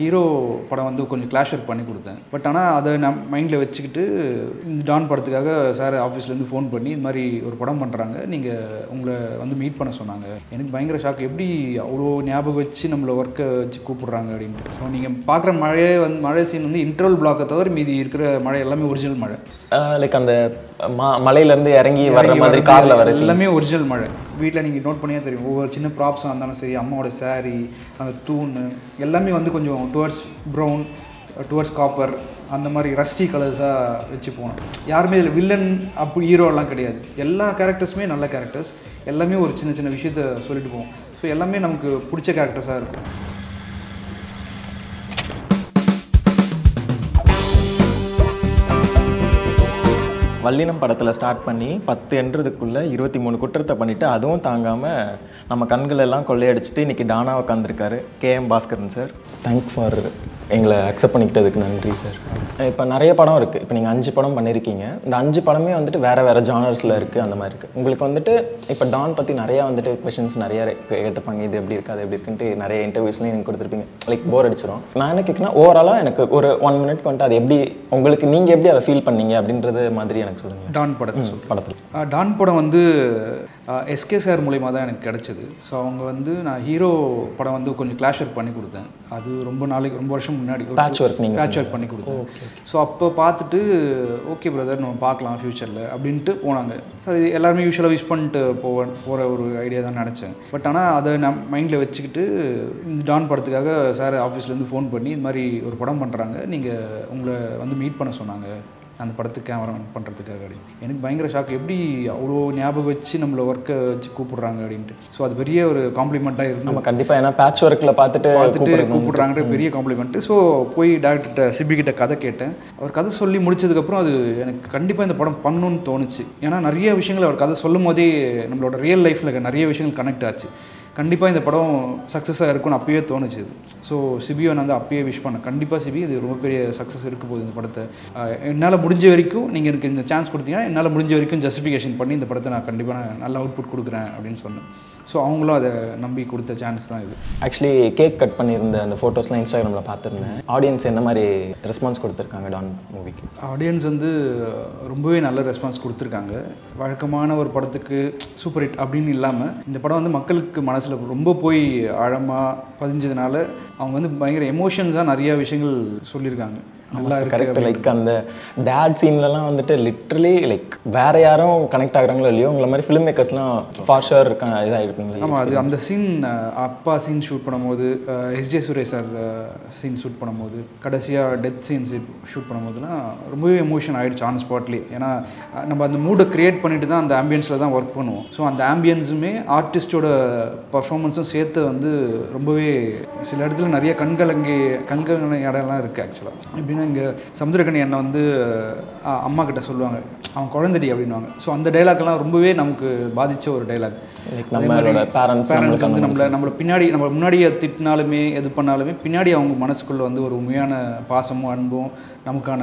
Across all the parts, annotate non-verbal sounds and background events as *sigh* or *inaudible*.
Hero படம் வந்து கொஞ்சம் கிளாஷ் ஒர்க் பண்ணி கொடுத்தேன். பட் ஆனால் அதை நான் மைண்டில் வச்சுக்கிட்டு இந்த டான் படத்துக்காக சார் ஆஃபீஸ்லேருந்து ஃபோன் பண்ணி இது மாதிரி ஒரு படம் பண்ணுறாங்க நீங்கள் உங்களை வந்து மீட் பண்ண சொன்னாங்க. எனக்கு பயங்கர ஷாக் எப்படி அவ்வளோ ஞாபகம் வச்சு நம்மளை ஒர்க்கை வச்சு கூப்பிடுறாங்க அப்படின்ட்டு ஸோ நீங்கள் பார்க்குற மழையே வந்து மழை சீன் வந்து இன்டர்வல் பிளாக்கை தவிர மீதி இருக்கிற மழை எல்லாமே ஒரிஜினல் மழை. லைக் அந்த மலையிலேருந்து இறங்கி வர்ற மாதிரி காரில் வர எல்லாமே ஒரிஜினல் மழை. வீட்டில் நீங்கள் நோட் பண்ணியே தெரியும். ஒவ்வொரு சின்ன ப்ராப்ஸாக இருந்தாலும் சரி அம்மாவோட saree அந்த தூண் எல்லாமே வந்து கொஞ்சம் டுவர்ட்ஸ் ப்ரௌன் டுவர்ட்ஸ் காப்பர் அந்த மாதிரி ரஸ்டி கலர்ஸாக வச்சு போனோம். யாருமே இதில் வில்லன் அப்படி ஹீரோலாம் கிடையாது. எல்லா கேரக்டர்ஸுமே நல்ல கேரக்டர்ஸ் எல்லாமே ஒரு சின்ன சின்ன விஷயத்த சொல்லிட்டு போவோம். ஸோ எல்லாமே நமக்கு பிடிச்ச கேரக்டர்ஸாக இருக்கும். வல்லினம் படத்தில் ஸ்டார்ட் பண்ணி பத்து என்றதுக்குள்ளே இருபத்தி மூணு குற்றத்தை பண்ணிவிட்டு அதுவும் தாங்காமல் நம்ம கண்களெல்லாம் கொள்ளையடிச்சிட்டு இன்றைக்கி டானா உட்காந்துருக்காரு KM Bhaskaran sir. Thank for எங்களை அக்செப்ட் பண்ணிக்கிட்டதுக்கு நன்றி சார் இப்போ நிறைய படம் இருக்குது இப்போ நீங்கள் அஞ்சு படம் பண்ணியிருக்கீங்க இந்த அஞ்சு படமே வந்துட்டு வேறு வேறு ஜானர்ஸில் இருக்குது அந்த மாதிரி இருக்குது உங்களுக்கு வந்துட்டு இப்போ டான் பற்றி நிறையா வந்துட்டு கொஷின்ஸ் நிறையா கேட்டுப்பாங்க இது எப்படி இருக்குது அது எப்படி இருக்குன்ட்டு நிறைய இன்டர்வியூஸ்லையும் நீங்கள் கொடுத்துருப்பீங்க. லைக் போர் அடிச்சிடும் நான் என்ன கேட்குறேன் ஓவராலாக எனக்கு ஒரு ஒன் மினிட்க்கு வந்துட்டு அது எப்படி உங்களுக்கு நீங்கள் எப்படி அதை ஃபீல் பண்ணீங்க அப்படின்றது மாதிரி எனக்கு சொல்லுங்கள் டான் சொல்றேன். படத்தில். டான் படம் வந்து எஸ்கே சார் மூலிமா தான் எனக்கு கிடச்சிது. ஸோ அவங்க வந்து நான் ஹீரோ படம் வந்து கொஞ்சம் கிளாஷ் ஒர்க் பண்ணி கொடுத்தேன். அது ரொம்ப நாளைக்கு ரொம்ப வருஷம் முன்னாடி Patch work நீங்க பேட்ச் ஒர்க் பண்ணி கொடுத்தேன். ஸோ அப்போ பார்த்துட்டு ஓகே பிரதர் நம்ம பார்க்கலாம் ஃப்யூச்சரில் அப்படின்ட்டு போனாங்க. சார் இது எல்லாருமே யூஸ்வலாக விஷ் பண்ணிட்டு போவேன் போகிற ஒரு ஐடியா தான் நினச்சேன். பட் ஆனால் அதை நான் மைண்டில் வச்சுக்கிட்டு இந்த டான் படத்துக்காக சார் ஆஃபீஸ்லேருந்து ஃபோன் பண்ணி இது மாதிரி ஒரு படம் பண்ணுறாங்க நீங்கள் உங்களை வந்து மீட் பண்ண சொன்னாங்க. அந்த படத்துக்கு கேமராமேன் பண்ணுறதுக்காக அப்படின்னு. எனக்கு பயங்கர ஷாக் எப்படி அவ்வளோ ஞாபகம் வச்சு நம்மளை ஒர்க்கை வச்சு கூப்பிடுறாங்க அப்படின்ட்டு. ஸோ அது பெரிய ஒரு காம்ப்ளிமெண்ட்டாக இருந்து நம்ம கண்டிப்பாக ஏன்னா பேட்ச் ஒர்க்கில் பார்த்துட்டு பார்த்துட்டு கூப்பிடுறாங்கிற பெரிய காம்ப்ளிமெண்ட்டு ஸோ போய் டேரக்டர்கிட்ட சிபி கிட்ட கதை கேட்டேன். அவர் கதை சொல்லி முடிச்சதுக்கப்புறம் அது எனக்கு கண்டிப்பாக இந்த படம் பண்ணணும்னு தோணுச்சு. ஏன்னா நிறைய விஷயங்கள் அவர் கதை சொல்லும் போதே நம்மளோட ரியல் லைஃப்பில் நிறைய விஷயங்கள் கனெக்ட் ஆச்சு. கண்டிப்பாக இந்த படம் சக்ஸஸாக இருக்கும்னு அப்பயே தோணுச்சு ஸோ சிபியை நான் வந்து அப்பயே விஷ் பண்ணேன். கண்டிப்பாக சிபி இது ரொம்ப பெரிய சக்ஸஸ் இருக்க போகுது இந்த படத்தை. என்னால் முடிஞ்ச வரைக்கும் நீங்கள் எனக்கு இந்த சான்ஸ் கொடுத்தீங்கன்னா என்னால் முடிஞ்ச வரைக்கும் ஜஸ்டிஃபிகேஷன் பண்ணி இந்த படத்தை நான் கண்டிப்பாக நான் நல்ல அவுட்புட் கொடுக்குறேன் அப்படின்னு சொன்னேன். ஸோ அவங்களும் அதை நம்பி கொடுத்த சான்ஸ் தான் இது. ஆக்சுவலி கேக் கட் பண்ணியிருந்த அந்த ஃபோட்டோஸ்லாம் இன்ஸ்டாகிராமில் பார்த்துருந்தேன். ஆடியன்ஸ் என்ன மாதிரி ரெஸ்பான்ஸ் கொடுத்துருக்காங்க டான் மூவிக்கு ஆடியன்ஸ் வந்து ரொம்பவே நல்ல ரெஸ்பான்ஸ் கொடுத்துருக்காங்க. வழக்கமான ஒரு படத்துக்கு சூப்பர் ஹிட் அப்படின்னு இல்லாமல் இந்த படம் வந்து மக்களுக்கு மனசில் ரொம்ப போய் ஆழமாக பதிஞ்சதுனால அவங்க வந்து பயங்கர எமோஷன்ஸாக நிறைய விஷயங்கள் சொல்லியிருக்காங்க. நல்லா கரெக்ட் லைக் அந்த டேட் சீன்லலாம் வந்துட்டு லிட்ரலி லைக் வேற யாரும் கனெக்ட் ஆகுறாங்களோ இல்லையோ உங்களை மாதிரி ஃபிலிம் மேக்கர்ஸ்லாம் ஃபார் ஷுர் இதாக இருப்பீங்களா ஆமாம் அது அந்த சீன் அப்பா சீன் ஷூட் பண்ணும்போது SJ Suresh sir scene shoot பண்ணும்போது கடைசியாக டெத் சீன்ஸ் ஷூட் பண்ணும்போதுலாம் ரொம்பவே எமோஷன் ஆகிடுச்சு ஆன் ஸ்பாட்லேயே ஏன்னா நம்ம அந்த மூடை க்ரியேட் பண்ணிட்டு தான் அந்த ஆம்பியன்ஸில் தான் ஒர்க் பண்ணுவோம். ஸோ அந்த ஆம்பியன்ஸுமே ஆர்டிஸ்டோட பர்ஃபார்மன்ஸும் சேர்த்து வந்து ரொம்பவே சில இடத்துல நிறைய கண்கலங்கி கண்கலங்க இடம்லாம் இருக்குது ஆக்சுவலாக எப்படின்னா இங்கே சமுத்திரக்கணி அண்ணன் வந்து அம்மா கிட்ட சொல்லுவாங்க. அவன் குழந்தடி அப்படின்வாங்க ஸோ அந்த டைலாக்லாம் ரொம்பவே நமக்கு பாதித்த ஒரு டைலாக் லைக் நம்மளோட பேரண்ட்ஸ் வந்து நம்மளை நம்மளை பின்னாடி நம்மளை முன்னாடியே திட்டினாலுமே எது பண்ணாலுமே பின்னாடி அவங்க மனசுக்குள்ள வந்து ஒரு உண்மையான பாசமும் அன்பும் நமக்கான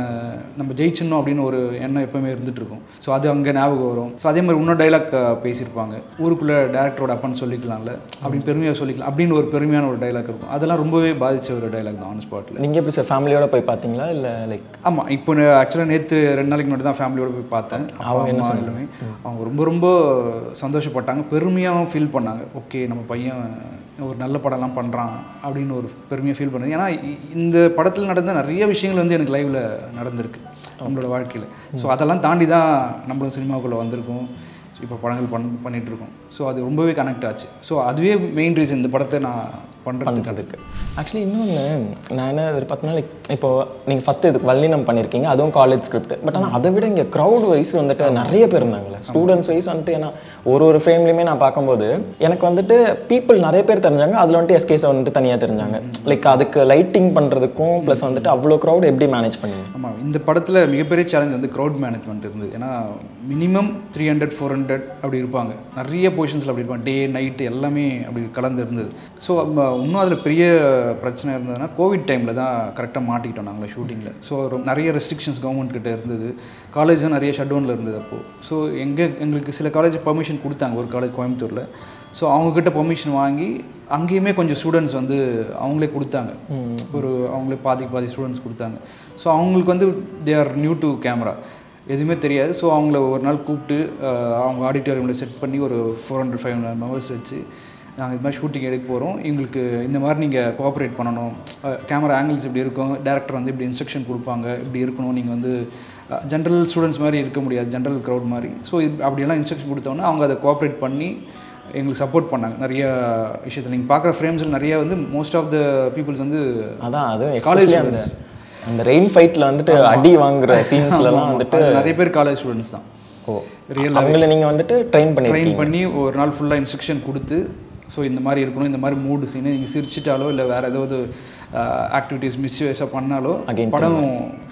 நம்ம ஜெயிச்சிடணும் அப்படின்னு ஒரு எண்ணம் எப்பவுமே இருந்துட்டு இருக்கும். ஸோ அது அங்கே ஞாபகம் வரும். ஸோ அதே மாதிரி இன்னொரு டைலாக் பேசியிருப்பாங்க. ஊருக்குள்ளே டேரக்டரோட அப்பன்னு சொல்லிக்கலாம்ல. அப்படின்னு பெருமையாக சொல்லிக்கலாம். அப்படின்னு ஒரு பெருமையான ஒரு டைலாக் இருக்கும். அதெல்லாம் ரொம்பவே பாதிச்ச ஒரு டைலாக் தான் ஆன் ஸ்பாட்டில் நீங்கள் எப்படி சார் ஃபேமிலியோட போய் பார்த்தீங்களா? இல்லை லைக் ஆமாம் இப்போ ஆக்சுவலாக நேற்று ரெண்டு நாளைக்கு முன்னாடி தான் ஃபேமிலியோட போய் பார்த்தேன். அவங்க என்ன எல்லாமே அவங்க ரொம்ப ரொம்ப சந்தோஷப்பட்டாங்க. பெருமையாகவும் ஃபீல் பண்ணாங்க. ஓகே நம்ம பையன் ஒரு நல்ல படம்லாம் பண்ணுறான் அப்படின்னு ஒரு பெருமையாக ஃபீல் பண்ணது. ஏன்னா இந்த படத்தில் நடந்த நிறைய விஷயங்கள் வந்து எனக்கு லைவில் நடந்திருக்கு. நம்மளோட வாழ்க்கையில். ஸோ அதெல்லாம் தாண்டி தான் நம்மளும் சினிமாவுக்குள்ளே வந்திருக்கோம். இப்போ படங்கள் பண் பண்ணிட்டு இருக்கோம். ஸோ அது ரொம்பவே கனெக்ட் ஆச்சு. ஸோ அதுவே மெயின் ரீசன் இந்த படத்தை நான் பண்ணுறதுக்கு ஆக்சுவலி இன்னொன்று நான் என்ன எதிர்பார்த்தனா லைக் இப்போ நீங்கள் ஃபஸ்ட்டு இதுக்கு வல்லினம் பண்ணியிருக்கீங்க அதுவும் காலேஜ் ஸ்கிரிப்ட் பட் ஆனால் அதை விட இங்கே க்ரௌட் வைஸ் வந்துட்டு நிறைய பேர் இருந்தாங்களே ஸ்டூடெண்ட்ஸ் வைஸ் வந்துட்டு ஏன்னா ஒரு ஒரு ஃப்ரேம்லையுமே நான் பார்க்கும்போது எனக்கு வந்துட்டு பீப்புள் நிறைய பேர் தெரிஞ்சாங்க அதில் வந்துட்டு எஸ்கேஸை வந்துட்டு தனியாக தெரிஞ்சாங்க. லைக் அதுக்கு லைட்டிங் பண்ணுறதுக்கும் ப்ளஸ் வந்துட்டு அவ்வளோ க்ரௌட் எப்படி மேனேஜ் பண்ணீங்க? ஆமாம் இந்த படத்தில் மிகப்பெரிய சேலஞ்ச் வந்து க்ரௌட் மேனேஜ்மெண்ட் இருந்தது. ஏன்னா minimum three hundred four hundred அப்படி இருப்பாங்க. நிறைய பொசிஷன்ஸில் அப்படி இருப்பாங்க. டே நைட்டு எல்லாமே அப்படி கலந்து இருந்தது. ஸோ இன்னும் அதில் பெரிய பிரச்சனை இருந்ததுன்னா கோவிட் டைமில் தான் கரெக்டாக மாட்டிக்கிட்டோம் நாங்கள் ஷூட்டிங்கில் ஸோ நிறைய ரெஸ்ட்ரிக்ஷன்ஸ் கவர்மெண்ட் கிட்ட இருந்தது. காலேஜும் நிறைய ஷட் டவுனில் இருந்தது அப்போது ஸோ எங்கே எங்களுக்கு சில காலேஜ் பர்மிஷன் கொடுத்தாங்க. ஒரு காலேஜ் கோயம்புத்தூரில். ஸோ அவங்கக்கிட்ட பெர்மிஷன் வாங்கி அங்கேயுமே கொஞ்சம் ஸ்டூடெண்ட்ஸ் வந்து அவங்களே கொடுத்தாங்க. ஒரு அவங்களே பாதிக்கு பாதி ஸ்டூடெண்ட்ஸ் கொடுத்தாங்க. ஸோ அவங்களுக்கு வந்து they are new to camera எதுவுமே தெரியாது. ஸோ அவங்கள ஒரு நாள் கூப்பிட்டு அவங்க ஆடிட்டோரியமில் செட் பண்ணி ஒரு four hundred five hundred members வச்சு நாங்கள் இது மாதிரி ஷூட்டிங் எடுக்க போகிறோம் எங்களுக்கு இந்த மாதிரி நீங்கள் கோஆப்ரேட் பண்ணணும். கேமரா ஆங்கிள்ஸ் இப்படி இருக்கும். டேரக்டர் வந்து இப்படி இன்ஸ்ட்ரக்ஷன் கொடுப்பாங்க. இப்படி இருக்கணும். நீங்கள் வந்து ஜென்ரல் ஸ்டூடெண்ட்ஸ் மாதிரி இருக்க முடியாது. ஜென்ரல் க்ரௌட் மாதிரி. ஸோ அப்படியெல்லாம் இன்ஸ்ட்ரக்ஷன் கொடுத்தோன்னே அவங்க அதை கோஆப்ரேட் பண்ணி எங்களுக்கு சப்போர்ட் பண்ணாங்க. நிறைய விஷயத்தில். நீங்கள் பார்க்குற ஃப்ரேம்ஸில் நிறைய வந்து மோஸ்ட் ஆஃப் த பீப்புள்ஸ் வந்து அதான் அது எஸ்பெஷலி அந்த அந்த ரெயின் ஃபைட்டில் வந்துட்டு அடி வாங்குற சீன்ஸ்லலாம் வந்துட்டு நிறைய பேர் காலேஜ் ஸ்டூடெண்ட்ஸ் தான். ஓ அவங்கள நீங்கள் வந்துட்டு ட்ரெயின் பண்ணிருக்கீங்க. ட்ரெயின் பண்ணி ஒரு நாள் ஃபுல்லாக இன்ஸ்ட்ரக்ஷன் கொடுத்து ஸோ இந்த மாதிரி இருக்கணும் இந்த மாதிரி மூடு சீனு நீங்கள் சிரிச்சிட்டாலோ இல்லை வேறு ஏதாவது ஆக்டிவிட்டீஸ் மிஸ்யூஸாக பண்ணாலோ படம்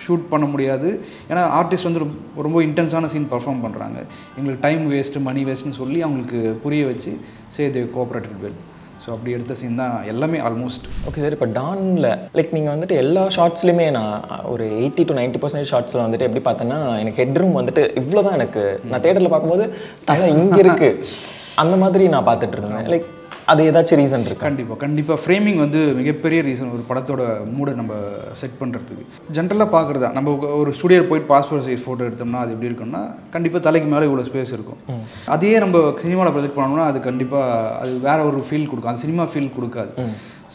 ஷூட் பண்ண முடியாது. ஏன்னா ஆர்டிஸ்ட் வந்து ரொம்ப- இன்டென்ஸான சீன் பர்ஃபார்ம் பண்ணுறாங்க எங்களுக்கு டைம் வேஸ்ட்டு மணி வேஸ்ட்னு சொல்லி அவங்களுக்கு புரிய வச்சு say they cooperated well so அப்படி எடுத்த சீன் தான் எல்லாமே ஆல்மோஸ்ட் ஓகே சார் இப்போ டானில் லைக் நீங்கள் வந்துட்டு எல்லா ஷார்ட்ஸ்லையுமே நான் ஒரு எயிட்டி டு நைன்ட்டி பர்சன்டேஜ் ஷார்ட்ஸில் வந்துட்டு எப்படி பார்த்தேன்னா எனக்கு ஹெட்ரூம் வந்துட்டு இவ்வளோ தான் எனக்கு. நான் தேட்டரில் பார்க்கும்போது தலை இங்கே இருக்குது அந்த மாதிரி நான் பார்த்துட்டு இருந்தேன். லைக் அது ஏதாச்சும் ரீசன் இருக்கா? கண்டிப்பாக கண்டிப்பாக ஃப்ரேமிங் வந்து மிகப்பெரிய ரீசன் ஒரு படத்தோட மூடை நம்ம செட் பண்ணுறதுக்கு ஜென்ரலாக பார்க்குறதா நம்ம ஒரு ஸ்டுடியோ போயிட்டு பாஸ்போர்ட் சைஸ் ஃபோட்டோ எடுத்தோம்னா அது எப்படி இருக்கும்னா கண்டிப்பாக தலைக்கு மேலே இவ்வளோ ஸ்பேஸ் இருக்கும். அதையே நம்ம சினிமாவில் ப்ரொஜெக்ட் பண்ணோம்னா அது கண்டிப்பாக அது வேற ஒரு ஃபீல் கொடுக்கும். அந்த சினிமா ஃபீல் கொடுக்காது.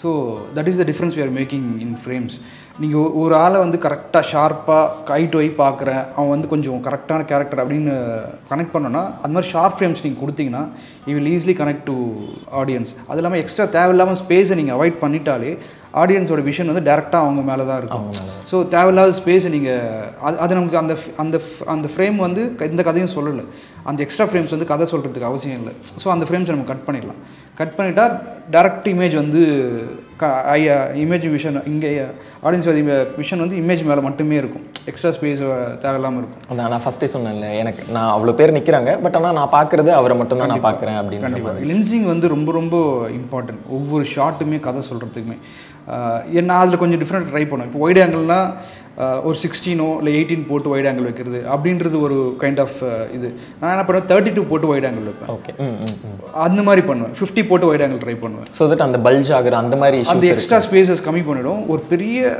So that is the difference we are making in frames நீங்கள் ஒரு ஆளை வந்து கரெக்டாக ஷார்ப்பாக ஐ டு ஐ பார்க்குறேன் அவன் வந்து கொஞ்சம் கரெக்டான கேரக்டர் அப்படின்னு கனெக்ட் பண்ணோன்னா அது மாதிரி ஷார்ப் ஃப்ரேம்ஸ் நீங்கள் கொடுத்தீங்கன்னா you will easily connect to audience அது இல்லாமல் எக்ஸ்ட்ரா தேவையில்லாமல் ஸ்பேஸை நீங்கள் அவாய்ட் பண்ணிட்டாலே ஆடியன்ஸோட விஷன் வந்து டேரெக்டாக அவங்க மேலே தான் இருக்கும். ஸோ தேவையில்லாத ஸ்பேஸை நீங்கள் அது அது நமக்கு அந்த அந்த அந்த ஃப்ரேம் வந்து எந்த கதையும் சொல்லலை. அந்த எக்ஸ்ட்ரா ஃப்ரேம்ஸ் வந்து கதை சொல்கிறதுக்கு அவசியம் இல்லை. ஸோ அந்த ஃப்ரேம்ஸை நம்ம கட் பண்ணிடலாம். கட் பண்ணிட்டா டேரக்ட் இமேஜ் வந்து இமேஜ் விஷன் இங்கே ஆடியன்ஸ் விஷன் வந்து இமேஜ் மேலே மட்டுமே இருக்கும். எக்ஸ்ட்ரா ஸ்பேஸ் தேவையில்லாமல் இருக்கும். அதான் நான் ஃபஸ்ட்டே சொன்னேன்ல எனக்கு நான் அவ்வளோ பேர் நிற்கிறாங்க பட் ஆனால் நான் பார்க்குறது அவரை மட்டும் தான் நான் பார்க்குறேன் அப்படின்ற மாதிரி. கண்டிப்பாக லென்சிங் வந்து ரொம்ப ரொம்ப இம்பார்ட்டன்ட் ஒவ்வொரு ஷாட்டுமே கதை சொல்கிறதுக்குமே என்ன அதில் கொஞ்சம் டிஃப்ரெண்ட் ட்ரை பண்ணுவேன் இப்போ ஒயிட் ஆங்கிள்னா ஒரு சிக்ஸ்டீனோ இல்லை எயிட்டீன் போட்டு ஒயிட் ஆங்கிள் வைக்கிறது அப்படின்றது ஒரு கைண்ட் ஆஃப் இது. நான் என்ன பண்ணுவேன் தேர்ட்டி டூ போட்டு ஒயிட் ஆங்கிள் வைப்பேன். ஓகே அந்த மாதிரி பண்ணுவேன். ஃபிஃப்டி போட்டு ஒயிட் ஆங்கிள் ட்ரை பண்ணுவேன். ஸோ தட் அந்த பல்ஜ் ஆகுற அந்த மாதிரி அந்த எக்ஸ்ட்ரா ஸ்பேசஸ் கம்மி பண்ணிடும். ஒரு பெரிய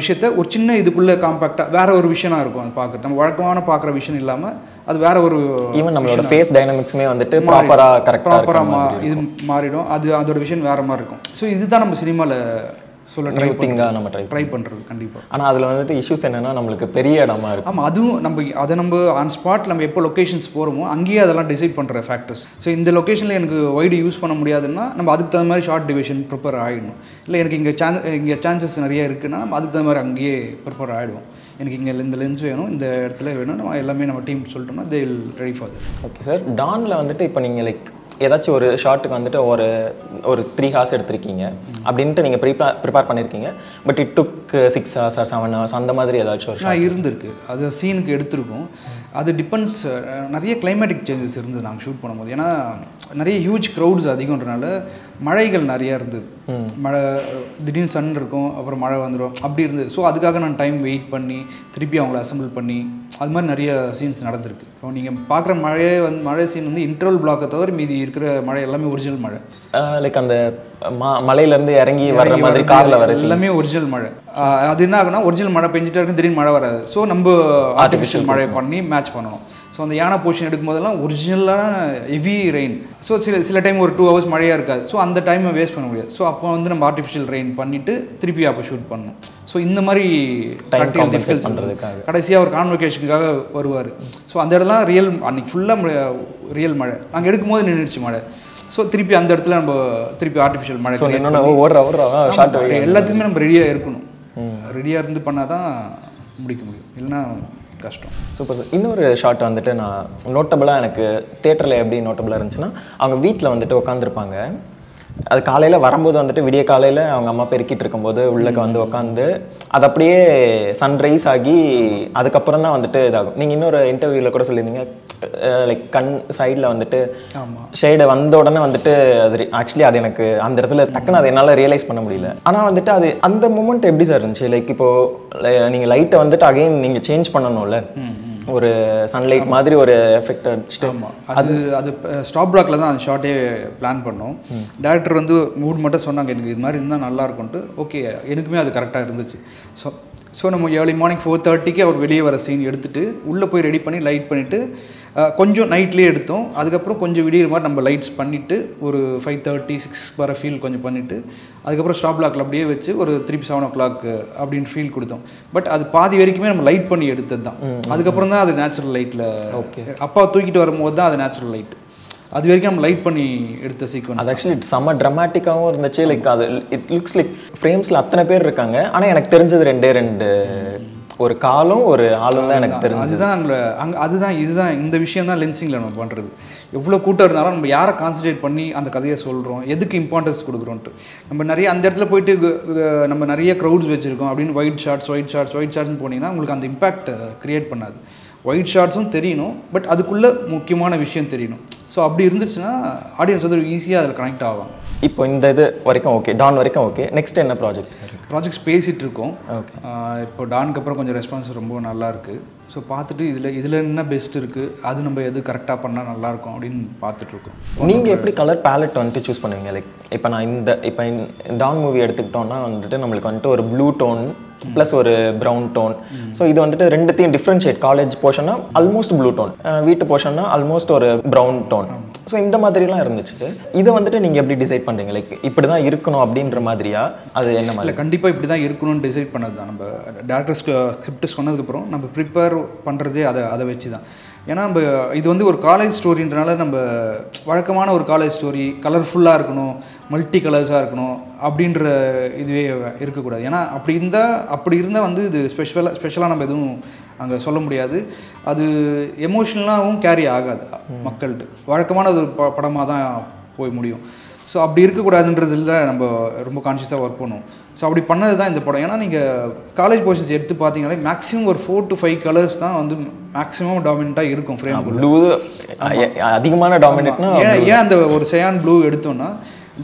விஷயத்த ஒரு சின்ன இதுக்குள்ளே காம்பேக்டாக வேற ஒரு விஷயமா இருக்கும் அது பார்க்குறது நம்ம வழக்கமான பார்க்குற விஷயம் இல்லாமல் அது வேற ஒரு ஈவன் நம்மளோட ஃபேஸ் டைனமிக்ஸுமே வந்துட்டு ப்ராப்பராக கரெக்டாக இருக்கிற ப்ராப்பராக இது மாறிடும். அது அதோட விஷயம் வேற மாதிரி இருக்கும். ஸோ இதுதான் நம்ம சினிமாவில் சொல்ல ட்ரை திங்காக நம்ம ட்ரை ட்ரை பண்ணுறது கண்டிப்பாக ஆனால் அதில் வந்துட்டு இஷ்யூஸ் என்னன்னா நம்மளுக்கு பெரிய இடமா இருக்கு. ஆமாம் அதுவும் நம்ம அதை நம்ம ஆன் ஸ்பாட் நம்ம எப்போ லொக்கேஷன்ஸ் போகிறோமோ அங்கேயே அதெல்லாம் டிசைட் பண்ணுற ஃபேக்டர்ஸ் ஸோ இந்த லொக்கேஷனில் எனக்கு ஒய்டு யூஸ் பண்ண முடியாதுன்னா நம்ம அதுக்கு தகுந்த மாதிரி ஷார்ட் டிவிஷன் ப்ரிப்பேர் ஆகிடணும் இல்லை எனக்கு இங்கே சான் இங்கே சான்சஸ் நிறைய இருக்குன்னா நம்ம அதுக்கு தகுந்த மாதிரி அங்கேயே ப்ரிப்பேர் ஆகிடுவோம் எனக்கு இங்கே இந்த லென்ஸ் வேணும் இந்த இடத்துல வேணும் நம்ம எல்லாமே நம்ம டீம் சொல்லிட்டோம்னா they will ready for okay sir டானில் வந்துட்டு இப்போ நீங்கள் லைக் ஏதாச்சும் ஒரு ஷார்ட்டுக்கு வந்துட்டு ஒரு ஒரு த்ரீ ஹார்ஸ் எடுத்திருக்கீங்க. அப்படின்ட்டு நீங்கள் ப்ரிப்பேர் ப்ரிப்பேர் பண்ணியிருக்கீங்க but it took six hours or seven hours அந்த மாதிரி ஏதாச்சும் ஒரு ஷார்ட் இருந்திருக்கு. அது சீனுக்கு எடுத்திருக்கும். அது டிபெண்ட்ஸ் நிறைய கிளைமேட்டிக் சேஞ்சஸ் இருந்தது நாங்கள் ஷூட் பண்ணும்போது. ஏன்னா நிறைய ஹியூஜ் க்ரௌட்ஸ் அதிகம்ன்றனால மழைகள் நிறையா இருந்தது மழை திடீர்னு சன் இருக்கும் அப்புறம் மழை வந்துடும் அப்படி இருந்தது ஸோ அதுக்காக நான் டைம் வெயிட் பண்ணி திருப்பி அவங்கள அசெம்பிள் பண்ணி அது மாதிரி நிறைய சீன்ஸ் நடந்திருக்கு. ஸோ நீங்கள் பார்க்குற மழையே வந்து மழை சீன் வந்து இன்டர்வல் பிளாக்கை தவிர மீதி இருக்கிற மழை எல்லாமே ஒரிஜினல் மழை. லைக் அந்த ம மலையிலேருந்து இறங்கி வர்ற மாதிரி காரில் வர எல்லாமே ஒரிஜினல் மழை. அது என்ன ஆகுனா ஒரிஜினல் மழை பெஞ்சிட்டே இருக்கும் திடீர்னு மழை வராது. ஸோ நம்ம ஆர்டிஃபிஷியல் மழை பண்ணி மேட்ச் பண்ணணும். ஸோ அந்த யானை போர்ஷன் எடுக்கும் போதெல்லாம் ஒரிஜினலான ஹெவி ரெயின் ஸோ சில சில டைம் ஒரு டூ ஹவர்ஸ் மழையாக இருக்காது. ஸோ அந்த டைமை வேஸ்ட் பண்ண முடியாது. ஸோ அப்போ வந்து நம்ம ஆர்டிஃபிஷியல் ரெயின் பண்ணிவிட்டு திருப்பி அப்போ ஷூட் பண்ணணும். ஸோ இந்த மாதிரி. கடைசியாக ஒரு கான்வெகேஷனுக்காக வருவார். ஸோ அந்த இடம்லாம் ரியல் அன்னைக்கு ஃபுல்லாக ரியல் மழை நாங்கள் எடுக்கும்போது நின்றுச்சு மழை. ஸோ திருப்பி அந்த இடத்துல நம்ம திருப்பி ஆர்டிஃபிஷியல் மழை எல்லாத்துக்குமே நம்ம ரெடியாக இருக்கணும். ரெடியாக இருந்து பண்ணால் தான் முடிக்க முடியும். இல்லைன்னா கஷ்டம். சூப்பர் சார் இன்னொரு ஷாட் வந்துட்டு நான் நோட்டபுளாக எனக்கு தேட்டரில் எப்படி நோட்டபுளாக இருந்துச்சுன்னா அவங்க வீட்டில் வந்துட்டு உட்காந்துருப்பாங்க அது காலையில் வரும்போது வந்துட்டு விடிய காலையில் அவங்க அம்மா பெருக்கிட்டு இருக்கும்போது உள்ளக்க வந்து உட்காந்து அது அப்படியே சன்ரைஸ் ஆகி அதுக்கப்புறம் தான் வந்துட்டு இதாகும். நீங்கள் இன்னொரு இன்டர்வியூவில் கூட சொல்லியிருந்தீங்க லைக் கண் சைடில் வந்துட்டு ஷேடு வந்த உடனே வந்துட்டு அது ஆக்சுவலி அது எனக்கு அந்த இடத்துல டக்குன்னு அதை என்னால் ரியலைஸ் பண்ண முடியல. ஆனால் வந்துட்டு அது அந்த மூமெண்ட் எப்படி சார் இருந்துச்சு? லைக் இப்போ நீங்கள் லைட்டை வந்துட்டு அகைன் நீங்கள் சேஞ்ச் பண்ணணும்ல. ஒரு சன்லைட் மாதிரி ஒரு எஃபெக்ட் அடிச்சுட்டு. ஆமாம் அது அது ஸ்டாப் பிளாக்ல தான் அந்த ஷார்ட்டே பிளான் பண்ணோம். டேரக்டர் வந்து மூட் மட்டும் சொன்னாங்க எனக்கு இது மாதிரி இருந்தால் நல்லா இருக்கும்ட்டு ஓகே எனக்குமே அது கரெக்டாக இருந்துச்சு. ஸோ ஸோ நம்ம ஏர்லி மார்னிங் ஃபோர் தேர்ட்டிக்கு அவர் வெளியே வர சீன் எடுத்துட்டு உள்ளே போய் ரெடி பண்ணி லைட் பண்ணிவிட்டு கொஞ்சம் நைட்லேயே எடுத்தோம். அதுக்கப்புறம் கொஞ்சம் விடிய மாதிரி நம்ம லைட்ஸ் பண்ணிவிட்டு ஒரு ஃபைவ் தேர்ட்டி சிக்ஸ் வர ஃபீல் கொஞ்சம் பண்ணிவிட்டு அதுக்கப்புறம் ஸ்டாப் பிளாக்ல அப்படியே வச்சு ஒரு திருப்பி செவன் ஓ கிளாக் அப்படின்னு ஃபீல் கொடுத்தோம். பட் அது பாதி வரைக்குமே நம்ம லைட் பண்ணி எடுத்தது தான். அதுக்கப்புறம் தான் அது நேச்சுரல் லைட்டில் Okay. அப்பா தூக்கிட்டு வரும்போது தான் அது நேச்சுரல் லைட் அது வரைக்கும் நம்ம லைட் பண்ணி எடுத்த சீக்வன்ஸ் அது ஆக்சுவலி செம்ம ட்ரமாட்டிக்காகவும் இருந்துச்சு. லைக் அது இட் லுக்ஸ் லைக் ஃப்ரேம்ஸில் அத்தனை பேர் இருக்காங்க. ஆனால் எனக்கு தெரிஞ்சது ரெண்டே ரெண்டு ஒரு காலும் ஒரு ஆளும் தான் எனக்கு தெரிஞ்சது. அதுதான் அங்கே அங்கே அதுதான் இதுதான் இந்த விஷயம் தான் லென்சிங்கில் நம்ம பண்ணுறது எவ்வளோ கூட்டம் இருந்தாலும் நம்ம யாரை கான்சன்ட்ரேட் பண்ணி அந்த கதையை சொல்கிறோம் எதுக்கு இம்பார்ட்டன்ஸ் கொடுக்குறோன்ட்டு. நம்ம நிறைய அந்த இடத்துல போயிட்டு நம்ம நிறைய க்ரௌட்ஸ் வச்சுருக்கோம் அப்படின்னு white shorts white shorts white ஷார்ட்ஸ்னு போனீங்கன்னா உங்களுக்கு அந்த இம்பாக்ட் க்ரியேட் பண்ணாது. ஒயிட் ஷார்ட்ஸும் தெரியணும் பட் அதுக்குள்ளே முக்கியமான விஷயம் தெரியணும். ஸோ அப்படி இருந்துச்சுன்னா ஆடியன்ஸ் வந்து ஈஸியாக அதில் கனெக்ட் ஆவாங்க. இப்போ இந்த இது வரைக்கும் ஓகே டான் வரைக்கும் ஓகே நெக்ஸ்ட் என்ன ப்ராஜெக்ட் ப்ராஜெக்ட்ஸ் பேசிகிட்டு இருக்கோம் ஓகே இப்போ டானுக்கு அப்புறம் கொஞ்சம் ரெஸ்பான்ஸ் ரொம்ப நல்லா இருக்கு ஸோ பார்த்துட்டு இதில் இதில் என்ன பெஸ்ட் இருக்குது அது நம்ம எது கரெக்டாக பண்ணால் நல்லாயிருக்கும் அப்படின்னு பார்த்துட்டு இருக்கோம் நீங்கள் எப்படி கலர் பேலட் வந்துட்டு சூஸ் பண்ணுவீங்க? லைக் இப்போ நான் இந்த இப்போ டான் மூவி எடுத்துக்கிட்டோம்னா வந்துட்டு நம்மளுக்கு வந்துட்டு ஒரு ப்ளூ டோன் ப்ளஸ் ஒரு ப்ரௌன் டோன் ஸோ இது வந்துட்டு ரெண்டுத்தையும் டிஃப்ரென்ஷியேட் காலேஜ் போர்ஷனா ஆல்மோஸ்ட் ப்ளூ டோன் வீட்டு போர்ஷன்னா ஆல்மோஸ்ட் ஒரு ப்ரௌன் டோன் ஸோ இந்த மாதிரிலாம் இருந்துச்சு. இதை வந்துட்டு நீங்கள் எப்படி டிசைட் பண்ணுறீங்க லைக் இப்படி தான் இருக்கணும் அப்படின்ற மாதிரியா? அது என்ன மாதிரி? கண்டிப்பாக இப்படி தான் இருக்கணும்னு டிசைட் பண்ணது தான். நம்ம டேரக்டர் ஸ்கிரிப்ட் சொன்னதுக்கப்புறம் நம்ம ப்ரிப்பேர் பண்ணுறதே அதை அதை வச்சு தான் ஏன்னா நம்ம இது வந்து ஒரு காலேஜ் ஸ்டோரின்றனால நம்ம வழக்கமான ஒரு காலேஜ் ஸ்டோரி கலர்ஃபுல்லாக இருக்கணும். மல்டி கலர்ஸாக இருக்கணும் அப்படின்ற இதுவே இருக்கக்கூடாது. ஏன்னா அப்படி இருந்தால் அப்படி இருந்தால் வந்து இது ஸ்பெஷலாக ஸ்பெஷலாக நம்ம எதுவும் அங்கே சொல்ல முடியாது. அது எமோஷ்னலாகவும் கேரி ஆகாது மக்கள்கிட்ட. வழக்கமான ஒரு ப படமாக தான் போய் முடியும். ஸோ அப்படி இருக்கக்கூடாதுன்றதுல தான் நம்ம ரொம்ப கான்ஷியஸாக ஒர்க் பண்ணுவோம். ஸோ அப்படி பண்ணது தான் இந்த படம். ஏன்னா நீங்கள் காலேஜ் போர்ஷன்ஸ் எடுத்து பார்த்தீங்கன்னாலே மேக்ஸிமம் ஒரு ஃபோர் டு ஃபைவ் கலர்ஸ் தான் வந்து மேக்ஸிமம் டாமினண்ட்டாக இருக்கும் ஃப்ரேம் ப்ளூ அதிகமான டாமினேட்னா ஏன் ஏன் அந்த ஒரு சயான் ப்ளூ எடுத்தோன்னா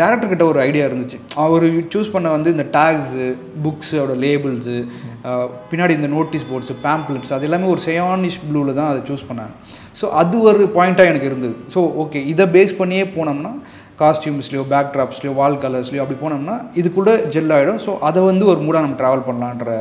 டேரக்டர் கிட்ட ஒரு ஐடியா இருந்துச்சு. அவர் சூஸ் பண்ண வந்து இந்த டேக்ஸு புக்ஸோட லேபிள்ஸு பின்னாடி இந்த நோட்டீஸ் போர்ட்ஸு பேம்ப்ளெட்ஸ் அது எல்லாமே ஒரு செயானிஷ் ப்ளூவில் தான் அதை சூஸ் பண்ணாங்க. ஸோ அது ஒரு பாயிண்ட்டாக எனக்கு இருந்தது. ஸோ ஓகே இதை பேஸ் பண்ணியே போனோம்னா காஸ்டியூம்ஸ்லையோ பேக் ட்ராப்ஸ்லையோ வால் கலர்ஸ்லையோ அப்படி போனோம்னா இதுக்குள்ளே ஜெல் ஆகிடும் ஸோ அதை வந்து ஒரு மூடாக நம்ம ட்ராவல் பண்ணலான்ற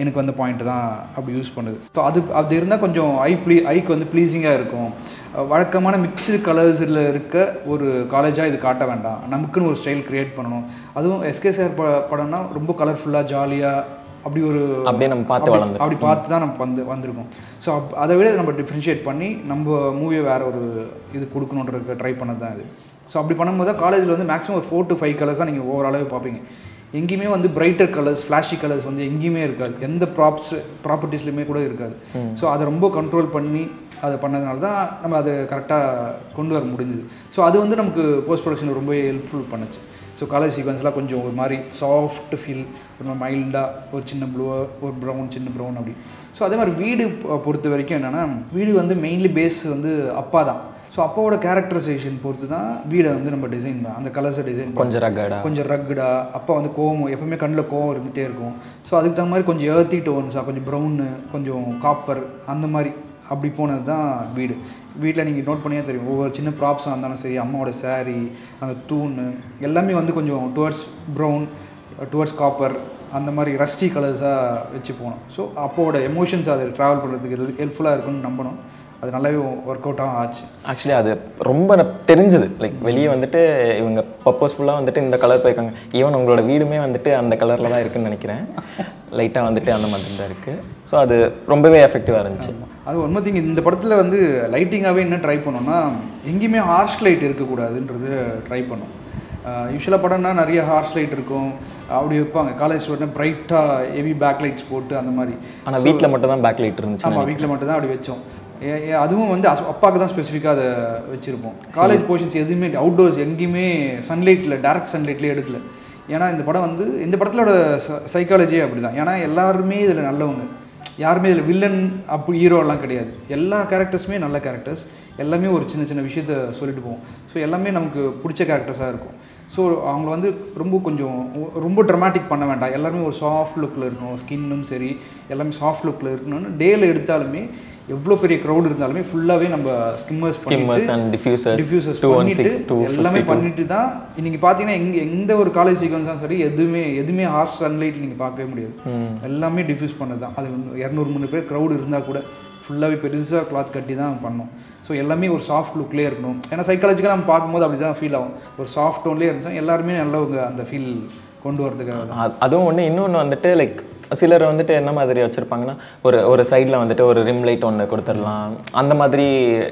எனக்கு வந்த பாயிண்ட் தான் அப்படி யூஸ் பண்ணுது. ஸோ அது அது இருந்தால் கொஞ்சம் ஐ ப்ளீ ஐக்கு வந்து ப்ளீஸிங்காக இருக்கும். வழக்கமான மிக்சடு கலர்ஸில் இருக்க ஒரு காலேஜாக இது காட்ட வேண்டாம். நமக்குன்னு ஒரு ஸ்டைல் க்ரியேட் பண்ணணும். அதுவும் எஸ்கே சார் ப படம்னா ரொம்ப கலர்ஃபுல்லாக ஜாலியாக அப்படி ஒரு அப்படியே நம்ம பார்த்து அப்படி- வளர்ந்து அப்படி பார்த்து தான் நம்ம வந்து வந்திருக்கோம். ஸோ அப் அதை விட நம்ம டிஃப்ரென்ஷியேட் பண்ணி நம்ம மூவியை வேற ஒரு இது கொடுக்கணுன்றதுக்கு ட்ரை பண்ணது தான் இது. ஸோ அப்படி பண்ணும்போது தான் காலேஜில் வந்து மேக்ஸிமம் ஒரு ஃபோர் டு ஃபைவ் கலர்ஸ் தான் நீங்கள் ஓவராலாகவே பார்ப்பீங்க. எங்கேயுமே வந்து பிரைட்டர் கலர்ஸ் ஃப்ளாஷி கலர்ஸ் வந்து எங்கேயுமே இருக்காது. எந்த ப்ராப்ஸ் ப்ராப்பர்ட்டிஸ்லையுமே கூட இருக்காது. ஸோ அதை ரொம்ப கண்ட்ரோல் பண்ணி அதை பண்ணதுனால தான் நம்ம அதை கரெக்டாக கொண்டு வர முடிஞ்சுது. ஸோ அது வந்து நமக்கு போஸ்ட் ப்ரொடக்ஷன் ரொம்ப ஹெல்ப்ஃபுல் பண்ணுச்சு ஸோ காலேஜ் சீக்வன்ஸ்லாம் கொஞ்சம் ஒரு மாதிரி சாஃப்ட் ஃபீல் ஒரு மைல்டாக ஒரு சின்ன ப்ளூ ஒரு ப்ரௌன் சின்ன ப்ரௌன் அப்படி. ஸோ அதே மாதிரி வீடு பொறுத்த வரைக்கும் என்னென்னா வீடு வந்து மெயின்லி பேஸ் வந்து அப்பா தான். ஸோ அப்பாவோட கேரக்டரைசேஷன் பொறுத்து தான் வீடை வந்து நம்ம டிசைன் தான் அந்த கலர்ஸை டிசைன் கொஞ்சம் ரகடா கொஞ்சம் ரக்குடா அப்பா வந்து கோவம் எப்பவுமே கண்ணில் கோவம் இருந்துகிட்டே இருக்கும். ஸோ அதுக்கு தகுந்த மாதிரி கொஞ்சம் ஏர்த்தி டோன்ஸாக கொஞ்சம் ப்ரௌனு கொஞ்சம் காப்பர் அந்த மாதிரி அப்படி போனது தான் வீடு. வீட்டில் நீங்கள் நோட் பண்ணியே தெரியும். ஒவ்வொரு சின்ன ப்ராப்ஸாக இருந்தாலும் சரி அம்மாவோட saree அந்த தூண் எல்லாமே வந்து கொஞ்சம் டுவர்ட்ஸ் ப்ரௌன் டுவர்ட்ஸ் காப்பர் அந்த மாதிரி ரஸ்டி கலர்ஸாக வச்சு போனோம். ஸோ அப்போவோட எமோஷன்ஸ் அதை ட்ராவல் பண்ணுறதுக்கு ஹெல்ப்ஃபுல்லாக இருக்கும்னு நம்பணும். அது நல்லாவே ஒர்க் அவுட்டாக ஆச்சு. ஆக்சுவலி அது ரொம்ப ந- தெரிஞ்சுது. லைக் வெளியே வந்துட்டு இவங்க பர்பஸ்ஃபுல்லாக வந்துட்டு இந்த கலர் போயிருக்காங்க. ஈவன் உங்களோட வீடுமே வந்துட்டு அந்த கலரில் தான் இருக்குன்னு நினைக்கிறேன். லைட்டாக வந்துட்டு அந்த மாதிரி தான் இருக்குது ஸோ அது ரொம்பவே எஃபெக்டிவாக இருந்துச்சு. அது ஒன் திங் இந்த படத்தில் வந்து லைட்டிங்காகவே என்ன ட்ரை பண்ணோம்னா எங்கேயுமே ஹார்ஷ் லைட் இருக்கக்கூடாதுன்றது ட்ரை பண்ணோம். யூஸ்வலாக படம்னா நிறைய ஹார்ஷ் லைட் இருக்கும். அப்படி வைப்பாங்க. காலேஜ் ஸ்டூடெண்ட் பிரைட்டாக ஹெவி பேக் லைட்ஸ் போட்டு அந்த மாதிரி. ஆனால் வீட்டில் மட்டும் தான் பேக் லைட் இருந்துச்சு ஆமாம் வீட்டில் மட்டும் தான் அப்படி வச்சோம். அதுவும் வந்து அப்பாவுக்கு தான் ஸ்பெசிஃபிக்காக அதை வச்சுருப்போம். காலேஜ் போர்ஷன்ஸ் எதுவுமே அவுட்டோர்ஸ் எங்கேயுமே சன்லைட்டில் டேரக்ட் சன்லைட்லேயே எடுக்கல. ஏன்னா இந்த படம் வந்து இந்த படத்தோட சைக்காலஜியே அப்படி தான் ஏன்னா எல்லாருமே இதில் நல்லவங்க. யாருமே இதில் வில்லன் அப்படி ஹீரோலாம் கிடையாது. எல்லா கேரக்டர்ஸுமே நல்ல கேரக்டர்ஸ் எல்லாமே ஒரு சின்ன சின்ன விஷயத்த சொல்லிட்டு போவோம். ஸோ எல்லாமே நமக்கு பிடிச்ச கேரக்டர்ஸாக இருக்கும். ஸோ ஸோ அவங்க வந்து ரொம்ப கொஞ்சம் ரொம்ப ட்ரமாட்டிக் பண்ண வேண்டாம். எல்லாருமே ஒரு சாஃப்ட் லுக்கில் இருக்கணும். ஸ்கின்னும் சரி எல்லாமே சாஃப்ட் லுக்கில் இருக்கணும்னு டேல எடுத்தாலுமே எவ்வளோ பெரிய க்ரௌட் இருந்தாலுமே ஃபுல்லாகவே நம்ம skimmers skimmers and diffusers diffusers பண்ணிட்டு எல்லாமே பண்ணிட்டு தான் இன்னைக்கு பார்த்தீங்கன்னா எங்க எந்த ஒரு காலேஜ் சீக்வன்ஸாக சரி எதுவுமே எதுவுமே ஹார்ஷ் சன்லைட் நீங்கள் பார்க்கவே முடியாது. எல்லாமே டிஃப்யூஸ் பண்ணது தான். அது இரநூறு மூணு பேர் க்ரௌட் இருந்தால் கூட ஃபுல்லாகவே பெருசாக கிளாத் கட்டி தான் பண்ணோம். ஸோ எல்லாமே ஒரு சாஃப்ட் லுக்லேயே இருக்கணும். ஏன்னா சைக்காலஜிக்கலாக நம்ம பார்க்கும்போது அப்படி தான் ஃபீல் ஆகும். ஒரு சாஃப்ட் டோன்லேயே இருந்துச்சா எல்லாருமே நல்லவங்க அந்த ஃபீல் கொண்டு வரதுக்காக அதுவும் ஒன்று இன்னொன்று வந்துட்டு லைக் சிலர் வந்துட்டு என்ன மாதிரி வச்சுருப்பாங்கன்னா ஒரு ஒரு சைடில் வந்துட்டு ஒரு ரிம் லைட் ஒன்று கொடுத்துடலாம். அந்த மாதிரி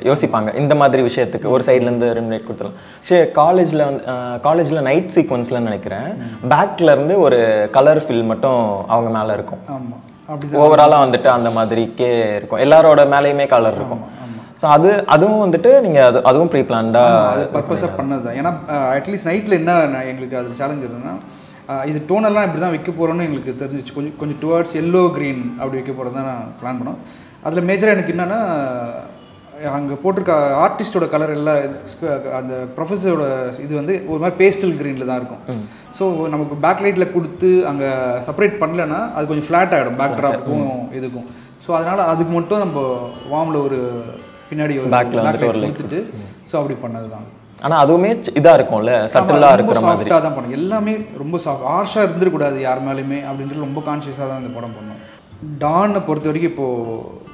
யோசிப்பாங்க. இந்த மாதிரி விஷயத்துக்கு ஒரு சைட்லேருந்து ரிம் லைட் கொடுத்துடலாம். சரி காலேஜில் வந்து காலேஜில் நைட் சீக்வன்ஸில் நினைக்கிறேன். பேக்ல இருந்து ஒரு கலர் ஃபில் மட்டும் அவங்க மேலே இருக்கும். ஆமாம் ஓவராலாக வந்துட்டு அந்த மாதிரிக்கே இருக்கும். எல்லாரோட மேலேயுமே கலர் இருக்கும். ஸோ அது அதுவும் வந்துட்டு நீங்கள் அது அதுவும் ப்ரீ பிளான்டாக பர்பஸாக பண்ணது தான் ஏன்னா அட்லீஸ்ட் நைட்டில் என்ன நான் எங்களுக்கு அதில் சேலஞ்ச் இருந்ததுன்னா இது டோனெல்லாம் இப்படி தான் வைக்க போகிறோன்னு எங்களுக்கு தெரிஞ்சிச்சு. கொஞ்சம் கொஞ்சம் டுவர்ட்ஸ் எல்லோ க்ரீன் அப்படி வைக்க போகிறது தான் நான் பிளான் பண்ணோம். அதில் மேஜராக எனக்கு என்னென்னா அங்கே போட்டிருக்க ஆர்டிஸ்டோட கலர் எல்லாம் அந்த ப்ரொஃபஸரோட இது வந்து ஒரு மாதிரி பேஸ்டல் க்ரீனில் தான் இருக்கும். ஸோ நமக்கு பேக் லைட்டில் கொடுத்து அங்கே செப்பரேட் பண்ணலன்னா அது கொஞ்சம் ஃப்ளாட் ஆகிடும் பேக் ட்ராப்புக்கும் இதுக்கும். ஸோ அதனால் அதுக்கு மட்டும் நம்ம வார்மில் ஒரு பின்னாடி ஒரு Backல வந்துட்டு ஸோ அப்படி பண்ணது தான் ஆனால் அதுவுமே இதாக இருக்கும்ல சட்டிலாக இருக்கிற மாதிரி. தான் பண்ணோம். எல்லாமே ரொம்ப சாஃப்ட் ஹார்ஷாக இருந்துடக்கூடாது யார் மேலேயுமே அப்படின்ட்டு ரொம்ப கான்ஷியஸாக தான் இந்த படம் பண்ணோம். டானை பொறுத்த வரைக்கும் இப்போது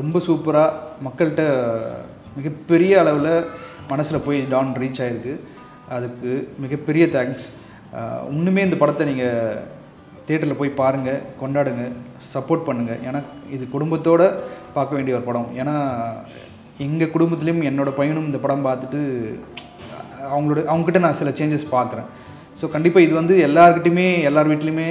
ரொம்ப சூப்பராக மக்கள்கிட்ட மிகப்பெரிய அளவில் மனசில் போய் டான் ரீச் ஆகிருக்கு அதுக்கு மிகப்பெரிய தேங்க்ஸ் இன்னுமே இந்த படத்தை நீங்கள் தேட்டரில் போய் பாருங்கள் கொண்டாடுங்க சப்போர்ட் பண்ணுங்கள் ஏன்னா இது குடும்பத்தோடு பார்க்க வேண்டிய ஒரு படம். ஏன்னா எங்கள் குடும்பத்துலேயும் என்னோட பையனும் இந்த படம் பார்த்துட்டு அவங்களோட அவங்ககிட்ட நான் சில சேஞ்சஸ் பார்க்குறேன். ஸோ கண்டிப்பாக இது வந்து எல்லாருக்கிட்டையுமே எல்லார் வீட்லேயுமே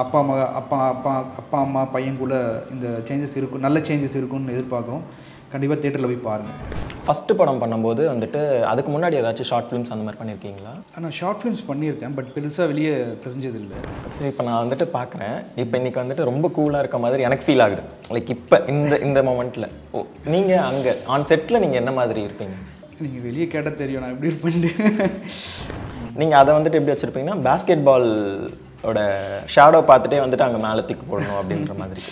அப்பா அம்மா அப்பா அப்பா அப்பா அம்மா பையன்குள்ள இந்த சேஞ்சஸ் இருக்கும் நல்ல சேஞ்சஸ் இருக்கும்னு எதிர்பார்க்குறோம். கண்டிப்பாக தேட்டரில் போய் பாருங்கள் ஃபஸ்ட்டு படம் பண்ணும்போது வந்துட்டு அதுக்கு முன்னாடி ஏதாச்சும் ஷார்ட் ஃபிலிம்ஸ் அந்த மாதிரி பண்ணியிருக்கீங்களா நான் ஷார்ட் ஃபிலிம்ஸ் பண்ணியிருக்கேன் பட் பெருசாக வெளியே தெரிஞ்சதில்லை. சரி இப்போ நான் வந்துட்டு பார்க்குறேன் இப்போ இன்னைக்கு வந்துட்டு ரொம்ப கூலாக இருக்க மாதிரி எனக்கு ஃபீல் ஆகுது. லைக் இப்போ இந்த இந்த மொமெண்ட்டில் ஓ நீங்கள் அங்கே ஆன் செட்டில் நீங்கள் என்ன மாதிரி இருப்பீங்க? நீங்கள் வெளியே கேட்டால் தெரியும் நான் எப்படி இருப்பேன்ட்டு. நீங்கள் அதை வந்துட்டு எப்படி வச்சுருப்பீங்கன்னா பேஸ்கெட் பால் ஓட ஷேடோ பார்த்துட்டே வந்துட்டு அங்கே மேலே திக்கு போடணும் அப்படின்ற *laughs* மாதிரி.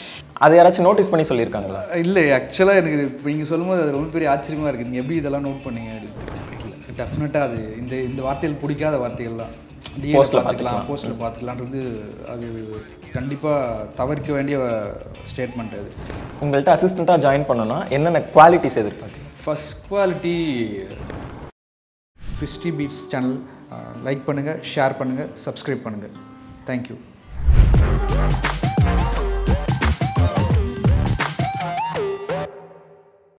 அது யாராச்சும் நோட்டீஸ் பண்ணி சொல்லியிருக்காங்களா? இல்லை ஆக்சுவலாக எனக்கு இப்போ நீங்கள் சொல்லும்போது அது ரொம்ப பெரிய ஆச்சரியமாக இருக்குது நீங்கள் எப்படி இதெல்லாம் நோட் பண்ணீங்க? அப்படின்னு டெஃபினட்டாக அது இந்த இந்த வார்த்தைகள் பிடிக்காத வார்த்தைகள் தான். Postல பார்த்துக்கலாம் போஸ்ட்டில் பார்த்துக்கலான்றது அது கண்டிப்பாக தவிர்க்க வேண்டிய ஸ்டேட்மெண்ட் அது. உங்கள்கிட்ட அசிஸ்டண்ட்டாக ஜாயின் பண்ணணும்னா என்னென்ன குவாலிட்டிஸ் எதிர்பார்க்குறீங்க? First quality Christy Beats channel like பண்ணுங்கள் ஷேர் பண்ணுங்கள் சப்ஸ்கிரைப் பண்ணுங்கள் Thank you.